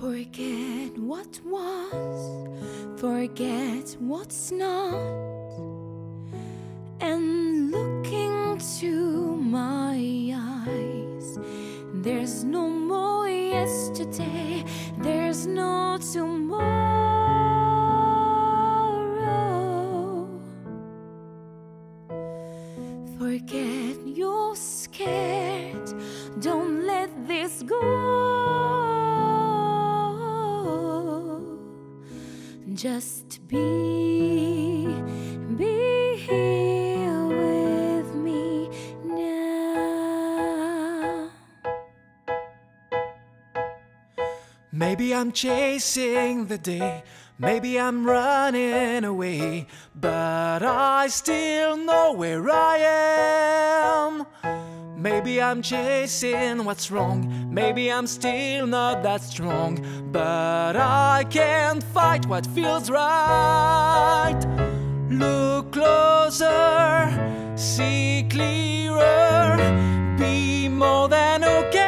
Forget what was, forget what's not, and look into my eyes. There's no more yesterday, there's no tomorrow. Forget you're scared, don't let this go. Just be, be here with me now. Maybe I'm chasing the day, maybe I'm running away, but I still know where I am. Maybe I'm chasing what's wrong, maybe I'm still not that strong, but I can't fight what feels right. Look closer, see clearer, be more than okay,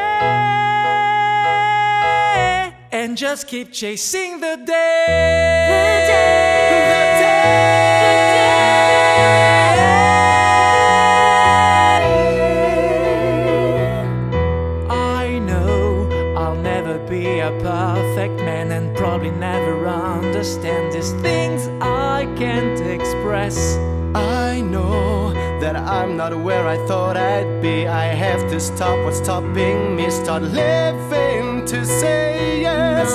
and just keep chasing the day. The be a perfect man and probably never understand these things I can't express. I know that I'm not where I thought I'd be. I have to stop what's stopping me. Start living to say yes.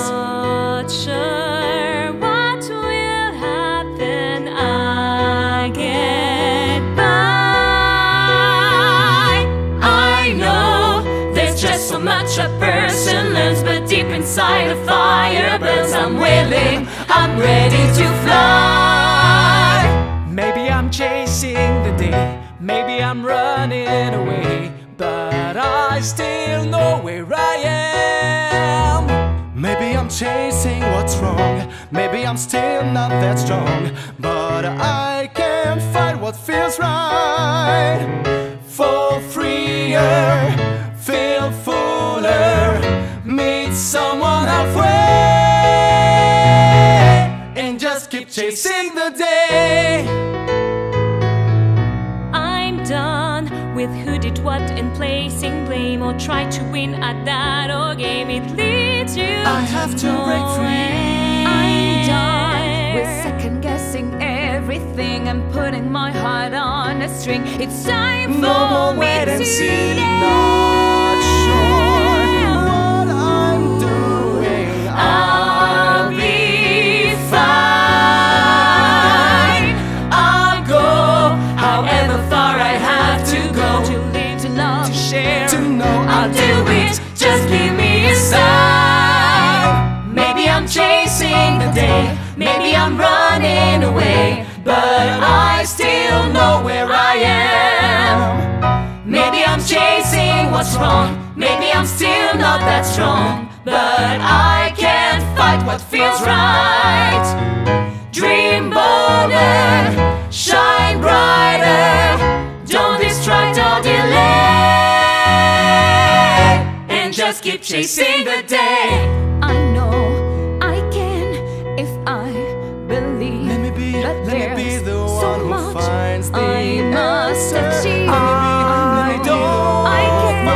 Inside a fire burns. I'm willing, I'm ready to fly. Maybe I'm chasing the day, maybe I'm running away, but I still know where I am. Maybe I'm chasing what's wrong. Maybe I'm still not that strong. But I can't find what feels right. Chasing the day. I'm done with who did what and placing blame or try to win at that or game. It leads you. I have to break free. I'm done with second guessing everything and putting my heart on a string. It's time for No more me wait and to see, dance. Just give me a sign. Maybe I'm chasing the day. Maybe I'm running away. But I still know where I am. Maybe I'm chasing what's wrong. Maybe I'm still not that strong. But I can't fight what feels right. Just keep chasing the day. I know I can if I believe. Let me be, that let me be there's the so one who much finds the I must answer. achieve. I don't I can if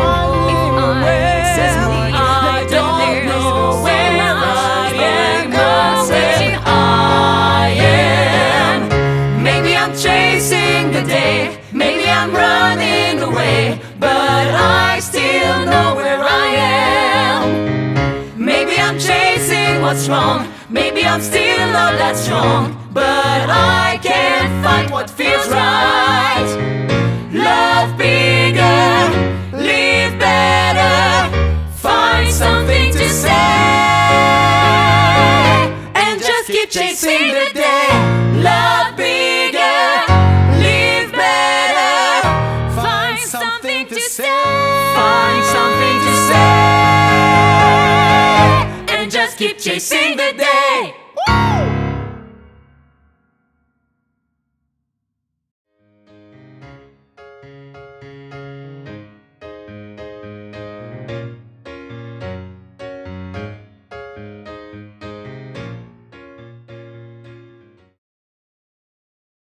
I succeed. I don't know where I am. Must. I am. Maybe I'm chasing the day. Maybe I'm running away. But what's wrong. Maybe I'm still not that strong. But I can't fight what feels right. Love bigger, live better, find something to say, and just keep chasing just keep chasing the day.